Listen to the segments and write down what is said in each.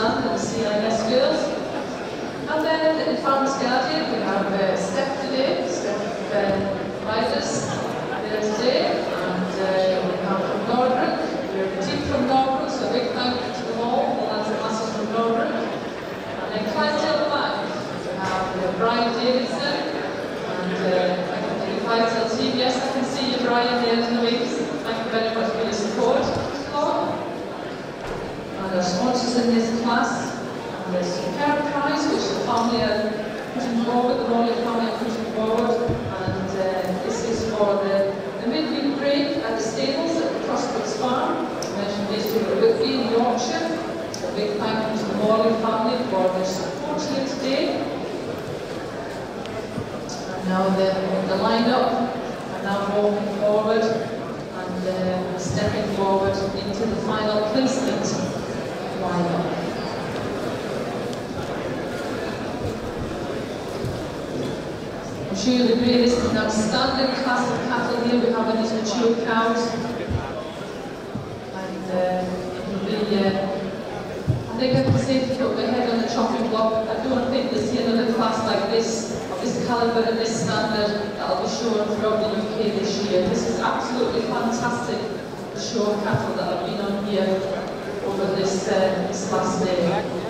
Stand and CIS girls. And then in Farmers Guardian, we have uh, Steph today, Steph uh, Riders there today. And uh, we have from Northbrook, we have a team from Northbrook, so a big thank you to them all, the lads and lasses from Northbrook. And then Clydesdale Bank, we have uh, Brian Davidson, and uh, I can see Clydesdale team. Yes, I can see you, Brian, there in the weeks. Thank you very much for your support. And our sponsors in this class, and the Care Prize, which the family are putting forward, the Royal family are putting forward, and uh, this is for the, the midweek break at the stables at the Prospects Farm. I mentioned this to Whitby in Yorkshire. A big thank you to the Morley family for their support here today. And now the, the line-up are now walking forward I'm sure you'll agree this is an outstanding class of cattle here. We have these mature cows. And uh, it'll be, uh, I think I can safely put my head on the chopping block. I don't think there's yet another class like this, of this calibre and this standard, that'll be shown throughout the UK this year. This is absolutely fantastic, the show of cattle that have been on here. Over this, uh, this last day.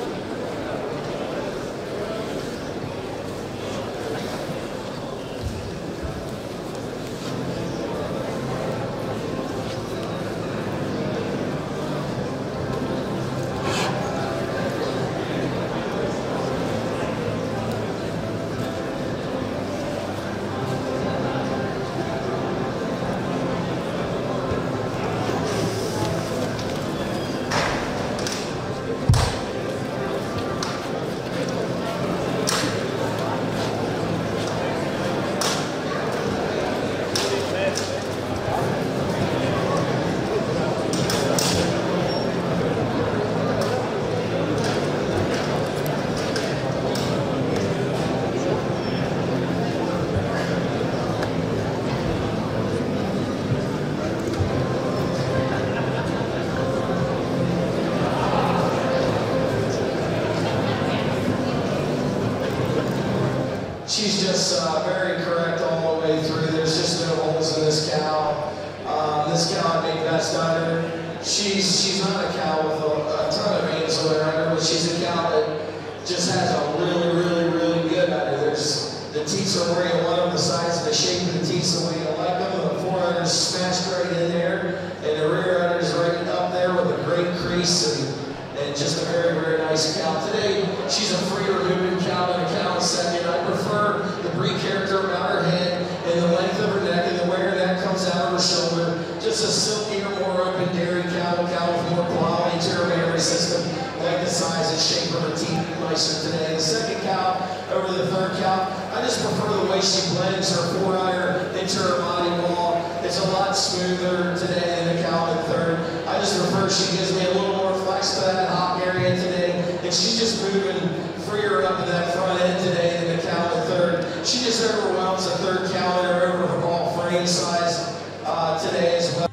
She's just uh, very correct all the way through. There's just no holes in this cow. Um, this cow I best under. She's she's not a cow with a, a ton of veins on her but she's a cow that just has a really, really, really good under. There's the teats are where you want them, the size and the shape of the teats the way you like them. The fore under's smashed right in there, and the rear under's right up there with a great crease and and just a very, very nice cow. Today, she's a freer moving cow than a cow in second. I prefer the breed character about her head and the length of her neck and the way her neck comes out of her shoulder. Just a silkier, more open dairy cow, a cow with more quality system, like the size and shape of her teeth nicer today. The second cow over the third cow, I just prefer the way she blends her under into her body wall. It's a lot smoother today than the cow in third. I just prefer she gives me a little more flex to that hop area today. And she's just moving freer up to that front end today than the cow in third. She just overwhelms the third cow in her overall frame size uh, today as well.